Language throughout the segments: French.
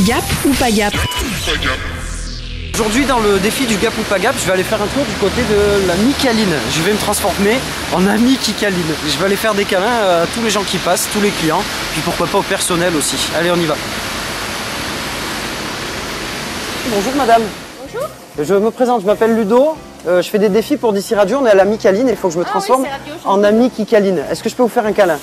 Gap ou pas gap Aujourd'hui, dans le défi du Gap ou pas Gap, je vais aller faire un tour du côté de la Micaline. Je vais me transformer en ami Kikaline. Je vais aller faire des câlins à tous les gens qui passent, tous les clients, puis pourquoi pas au personnel aussi. Allez, on y va. Bonjour madame. Bonjour. Je me présente, je m'appelle Ludo. Euh, je fais des défis pour DC Radio. On est à la Micaline et il faut que je me Ah oui, transforme Radio en ami Kikaline. Est-ce que je peux vous faire un câlin?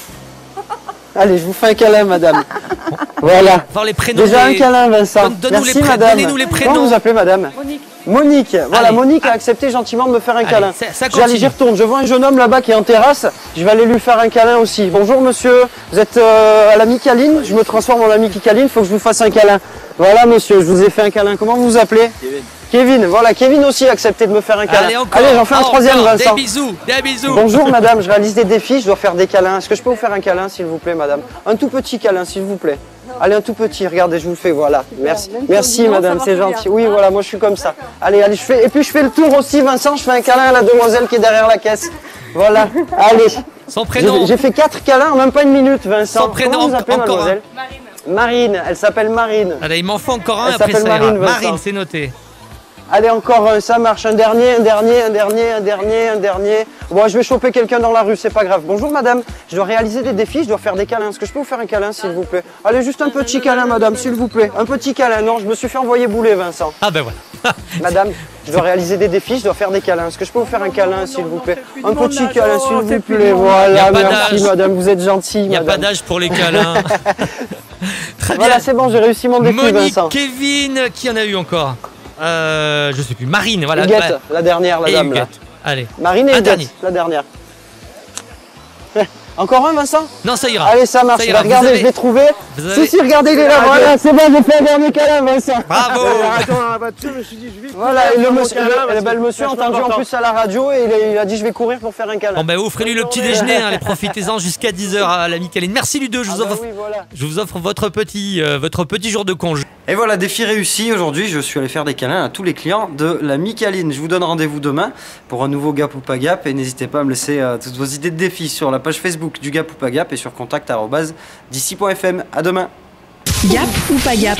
Allez, je vous fais un câlin, madame. voilà. Voir les prénoms. Déjà un câlin, Vincent. Donne- donne-nous Merci, les madame. donnez-nous les Comment prénoms. vous appelez, madame Monique. Monique. Voilà, Allez. Monique a accepté gentiment de me faire un Allez, câlin. J'allais, j'y retourne. Je vois un jeune homme là-bas qui est en terrasse. Je vais aller lui faire un câlin aussi. Bonjour, monsieur. Vous êtes euh, à la Micaline Je me transforme en ami Kikaline. Il faut que je vous fasse un câlin. Voilà, monsieur. Je vous ai fait un câlin. Comment vous vous appelez? Kevin. Kevin. Voilà, Kevin aussi a accepté de me faire un câlin. Allez, encore. j'en fais un encore, troisième, Vincent. Des bisous, des bisous. Bonjour madame, je réalise des défis, je dois faire des câlins. Est-ce que je peux vous faire un câlin s'il vous plaît madame? Un tout petit câlin s'il vous plaît. Allez, un tout petit, regardez, je vous le fais, voilà. Merci, merci madame, c'est gentil. Oui, voilà, moi je suis comme ça. Allez, allez, je fais. Et puis je fais le tour aussi, Vincent, je fais un câlin à la demoiselle qui est derrière la caisse. Voilà, allez. Son prénom. J'ai fait quatre câlins en même pas une minute, Vincent. Son prénom, Comment vous appelez encore un. mademoiselle? Marine, elle s'appelle Marine. Allez, il m'en faut encore un, Elle après ça. Marine, Vincent. Marine, c'est noté. Allez, encore un, ça marche. Un dernier, un dernier, un dernier, un dernier, un dernier. Bon, je vais choper quelqu'un dans la rue, c'est pas grave. Bonjour madame, je dois réaliser des défis, je dois faire des câlins. Est-ce que je peux vous faire un câlin, s'il vous plaît? Allez, juste un petit câlin, madame, s'il vous plaît. Un petit câlin, non, je me suis fait envoyer bouler, Vincent. Ah ben voilà. Madame, je dois réaliser des défis, je dois faire des câlins. Est-ce que je peux vous faire un câlin, s'il vous plaît? Un petit câlin, s'il vous plaît. Voilà, merci, madame, vous êtes gentille, Il n'y a pas d'âge pour les câlins. Très bien. Voilà, c'est bon, j'ai réussi mon défi, Monique, Vincent. Kevin, qui en a eu encore? Euh, Je sais plus. Marine, voilà. Huguette, Bah, la dernière, la et dame, là. Allez. Marine et Un Huguette, dernier. la dernière. Encore un, Vincent? Non, ça ira. Allez, ça marche. Ça ira. Bah, regardez, avez- je l'ai trouvé. avez- Si, si, regardez, il est là. Voilà, c'est bon, j'ai fait un dernier câlin, Vincent. Bravo Attends, on va dessus, je me suis dit, je vais. Voilà, et le Mon monsieur, câlin, le- le monsieur a entendu en plus à la radio et il a, il a dit je vais courir pour faire un câlin. Bon ben offrez-lui le petit déjeuner, hein, allez, profitez-en jusqu'à 10h à la Micaline. Merci Ludo, je Ah vous, bah offre, oui, voilà. je vous offre votre petit, euh, votre petit jour de congé. Et voilà, défi réussi. Aujourd'hui, je suis allé faire des câlins à tous les clients de la Micaline. Je vous donne rendez-vous demain pour un nouveau Gap ou pas Gap. Et n'hésitez pas à me laisser euh, toutes vos idées de défis sur la page Facebook du Gap ou pas Gap et sur contact arobase d'ici.fm. À demain. Gap ou Pas gap.